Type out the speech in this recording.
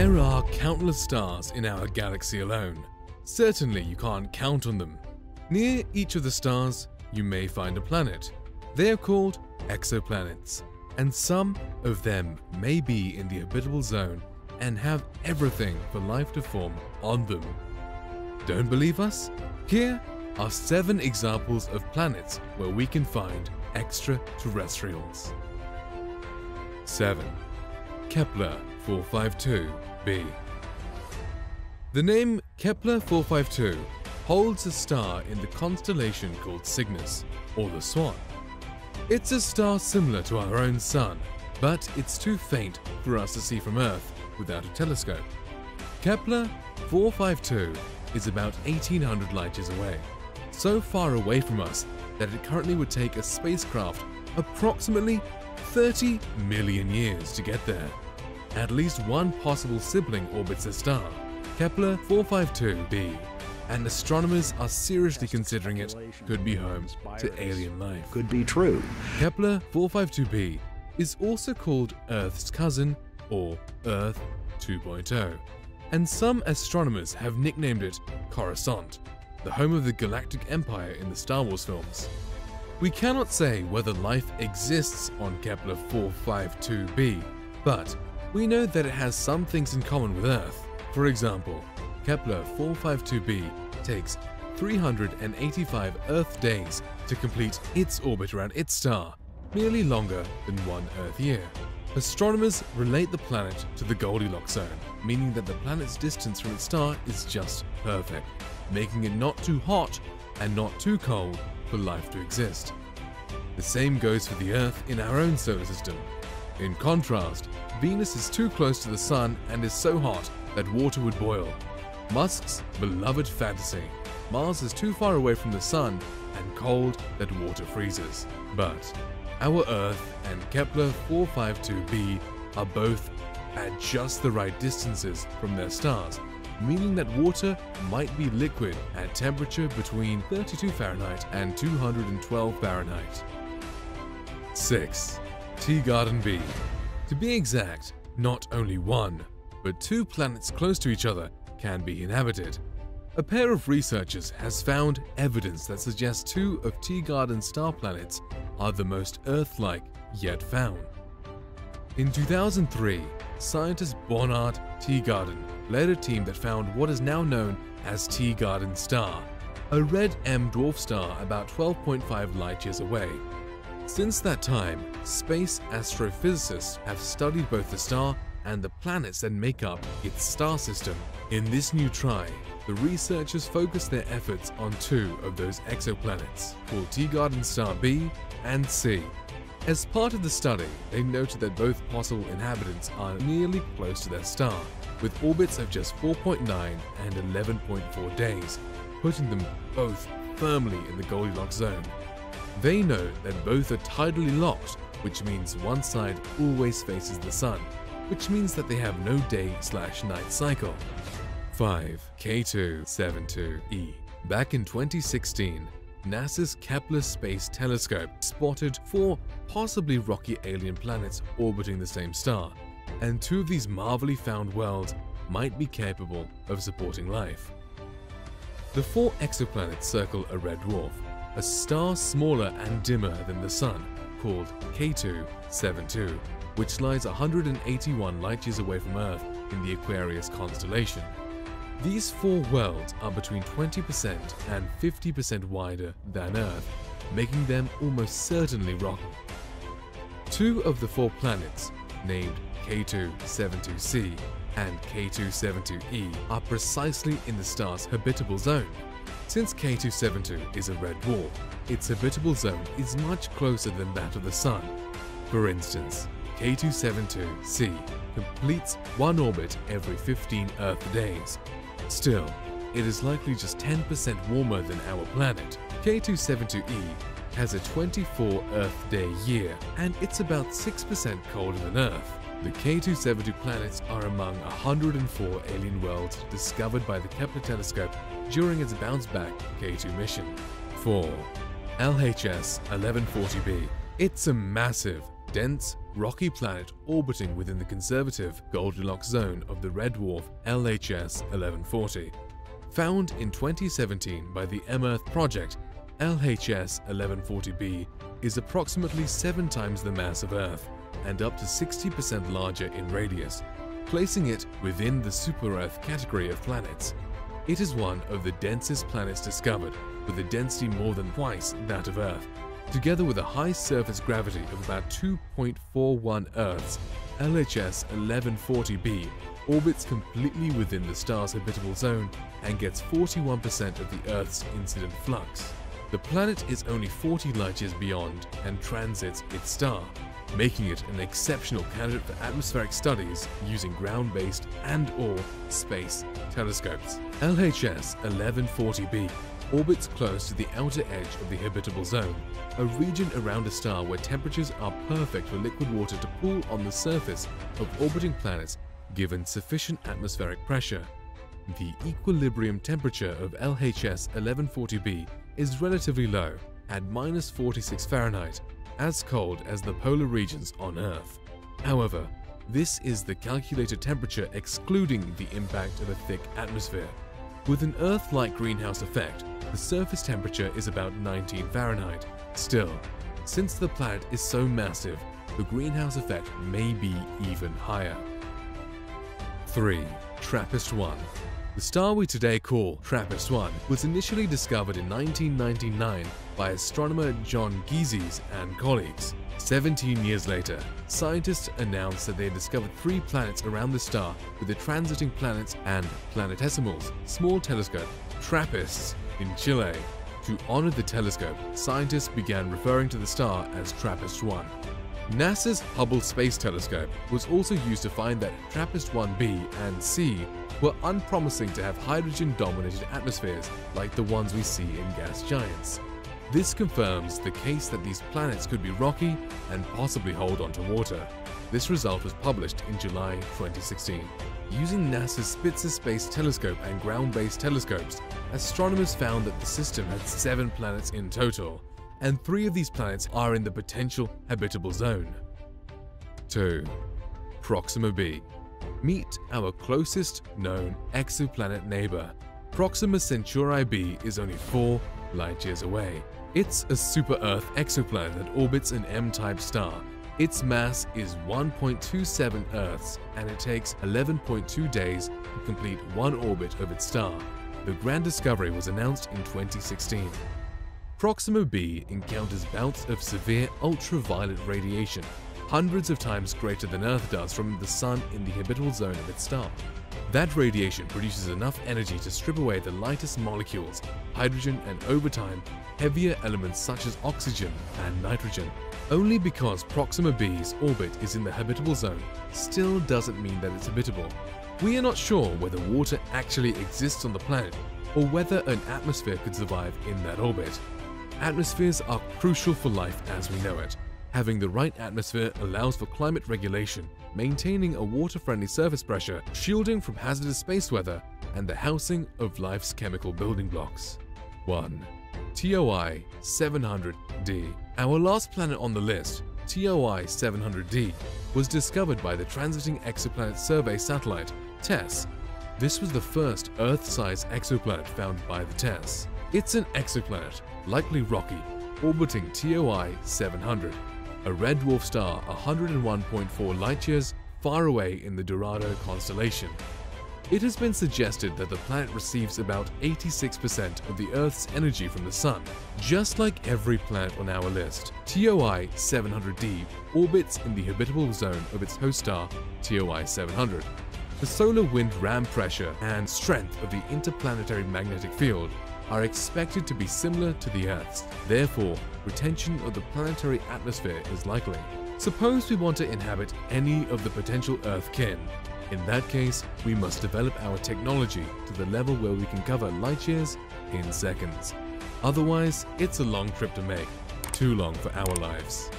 There are countless stars in our galaxy alone. Certainly you can't count on them. Near each of the stars, you may find a planet. They are called exoplanets, and some of them may be in the habitable zone and have everything for life to form on them. Don't believe us? Here are seven examples of planets where we can find extraterrestrials. 7. Kepler 452b The name Kepler 452 holds a star in the constellation called Cygnus, or the Swan. It's a star similar to our own Sun, but it's too faint for us to see from Earth without a telescope. Kepler 452 is about 1800 light years away, so far away from us that it currently would take a spacecraft approximately 30 million years to get there. At least one possible sibling orbits the star, Kepler 452b, and astronomers are seriously considering it could be home to alien life. Could be true. Kepler 452b is also called Earth's cousin or Earth 2.0, and some astronomers have nicknamed it Coruscant, the home of the Galactic Empire in the Star Wars films. We cannot say whether life exists on Kepler 452b, but we know that it has some things in common with Earth. For example, Kepler 452b takes 385 Earth days to complete its orbit around its star, merely longer than one Earth year. Astronomers relate the planet to the Goldilocks zone, meaning that the planet's distance from its star is just perfect, making it not too hot and not too cold for life to exist. The same goes for the Earth in our own solar system. In contrast, Venus is too close to the Sun and is so hot that water would boil. Musk's beloved fantasy. Mars is too far away from the Sun and cold that water freezes. But our Earth and Kepler 452b are both at just the right distances from their stars, meaning that water might be liquid at temperature between 32 Fahrenheit and 212 Fahrenheit. 6. Teegarden B. To be exact, not only one, but two planets close to each other can be inhabited. A pair of researchers has found evidence that suggests two of Teegarden's star planets are the most Earth-like yet found. In 2003, scientist Bernard Teegarden led a team that found what is now known as Teegarden Star, a red M dwarf star about 12.5 light years away. Since that time, space astrophysicists have studied both the star and the planets that make up its star system. In this new try, the researchers focused their efforts on two of those exoplanets, called Teegarden Star B and C. As part of the study, they noted that both possible inhabitants are nearly close to their star, with orbits of just 4.9 and 11.4 days, putting them both firmly in the Goldilocks zone. They know that both are tidally locked, which means one side always faces the sun, which means that they have no day slash night cycle. 5. K272e Back in 2016, NASA's Kepler Space Telescope spotted four possibly rocky alien planets orbiting the same star, and two of these marvelly found worlds might be capable of supporting life. The four exoplanets circle a red dwarf, a star smaller and dimmer than the Sun, called K272, which lies 181 light-years away from Earth in the Aquarius constellation. These four worlds are between 20% and 50% wider than Earth, making them almost certainly rocky. Two of the four planets, named K272c and K272e, are precisely in the star's habitable zone. Since K272 is a red dwarf, its habitable zone is much closer than that of the Sun. For instance, K272c completes one orbit every 15 Earth days. Still, it is likely just 10% warmer than our planet. K272e has a 24 Earth day year, and it's about 6% colder than Earth. The K272 planets are among 104 alien worlds discovered by the Kepler telescope during its bounce back K2 mission. 4. LHS 1140b. It's a massive, dense, rocky planet orbiting within the conservative Goldilocks zone of the red dwarf LHS 1140. Found in 2017 by the M-Earth project, LHS 1140b is approximately 7 times the mass of Earth and up to 60% larger in radius, placing it within the super-Earth category of planets. It is one of the densest planets discovered, with a density more than twice that of Earth. Together with a high surface gravity of about 2.41 Earths, LHS 1140b orbits completely within the star's habitable zone and gets 41% of the Earth's incident flux. The planet is only 40 light years beyond and transits its star, making it an exceptional candidate for atmospheric studies using ground-based and or space telescopes. LHS 1140b orbits close to the outer edge of the habitable zone, a region around a star where temperatures are perfect for liquid water to pool on the surface of orbiting planets given sufficient atmospheric pressure. The equilibrium temperature of LHS 1140b is relatively low, at minus 46 Fahrenheit, as cold as the polar regions on Earth. However, this is the calculated temperature excluding the impact of a thick atmosphere. With an Earth-like greenhouse effect, the surface temperature is about 19 Fahrenheit. Still, since the planet is so massive, the greenhouse effect may be even higher. 3. TRAPPIST-1 The star we today call TRAPPIST-1 was initially discovered in 1999 by astronomer John Gizis and colleagues. 17 years later, scientists announced that they had discovered three planets around the star with the transiting planets and planetesimals, small telescope, TRAPPISTs, in Chile. To honor the telescope, scientists began referring to the star as TRAPPIST-1. NASA's Hubble Space Telescope was also used to find that TRAPPIST-1b and C were unpromising to have hydrogen-dominated atmospheres like the ones we see in gas giants. This confirms the case that these planets could be rocky and possibly hold onto water. This result was published in July 2016. Using NASA's Spitzer Space Telescope and ground-based telescopes, astronomers found that the system had seven planets in total, and three of these planets are in the potential habitable zone. 2. Proxima b. Meet our closest known exoplanet neighbor. Proxima Centauri b is only 4 light-years away. It's a super-Earth exoplanet that orbits an M-type star. Its mass is 1.27 Earths, and it takes 11.2 days to complete one orbit of its star. The grand discovery was announced in 2016. Proxima b encounters bouts of severe ultraviolet radiation, hundreds of times greater than Earth does from the Sun in the habitable zone of its star. That radiation produces enough energy to strip away the lightest molecules, hydrogen and over time, heavier elements such as oxygen and nitrogen. Only because Proxima b's orbit is in the habitable zone still doesn't mean that it's habitable. We are not sure whether water actually exists on the planet or whether an atmosphere could survive in that orbit. Atmospheres are crucial for life as we know it. Having the right atmosphere allows for climate regulation, maintaining a water-friendly surface pressure, shielding from hazardous space weather, and the housing of life's chemical building blocks. 1. TOI 700d Our last planet on the list, TOI 700d, was discovered by the Transiting Exoplanet Survey satellite, TESS. This was the first Earth-sized exoplanet found by the TESS. It's an exoplanet, likely rocky, orbiting TOI 700, a red dwarf star 101.4 light-years far away in the Dorado constellation. It has been suggested that the planet receives about 86% of the Earth's energy from the Sun. Just like every planet on our list, TOI 700d orbits in the habitable zone of its host star, TOI 700. The solar wind ram pressure and strength of the interplanetary magnetic field are expected to be similar to the Earth's. Therefore, retention of the planetary atmosphere is likely. Suppose we want to inhabit any of the potential Earth kin. In that case, we must develop our technology to the level where we can cover light years in seconds. Otherwise, it's a long trip to make, too long for our lives.